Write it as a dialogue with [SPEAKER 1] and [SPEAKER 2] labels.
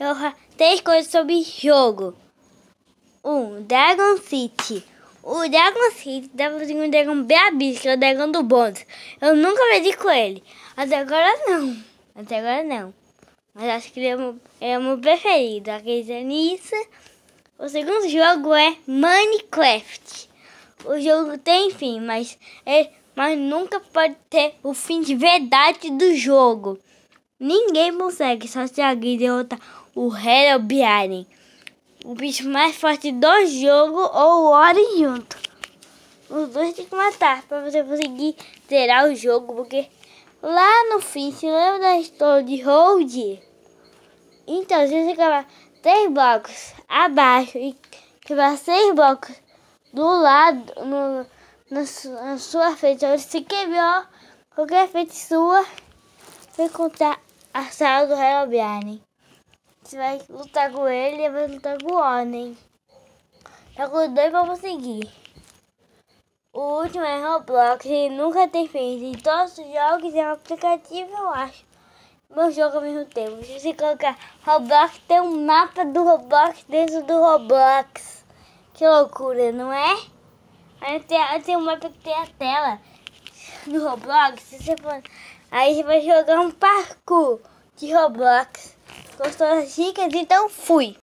[SPEAKER 1] eu três coisas sobre jogo. Um, Dragon City. O Dragon City dá pra um dragão bem que é o dragão do bônus. Eu nunca vendi com ele. Até agora não. Até agora não. Mas acho que ele é meu, é meu preferido. Acredita nisso? O segundo jogo é Minecraft. O jogo tem fim, mas, é, mas nunca pode ter o fim de verdade do jogo. Ninguém consegue só se alguém derrotar o Herobrine, o bicho mais forte do jogo ou o Ori junto. Os dois tem que matar para você conseguir zerar o jogo, porque lá no fim, se lembra da história de Hold? Então, se você acabar três blocos abaixo e quebrar seis blocos do lado, no, na, sua frente, se quebrou qualquer frente sua, vai contar a sala do Herobrine. Você vai lutar com ele e vai lutar com o Onen. Tá com dois pra conseguir. O último é Roblox e nunca tem fim. Em todos os jogos é um aplicativo, eu acho. Meu jogo ao mesmo tempo. Se você colocar Roblox, tem um mapa do Roblox dentro do Roblox. Que loucura, não é? Aí tem, tem um mapa que tem a tela do Roblox. Você for Aí você vai jogar um parkour de Roblox. Gostou das dicas? Então fui!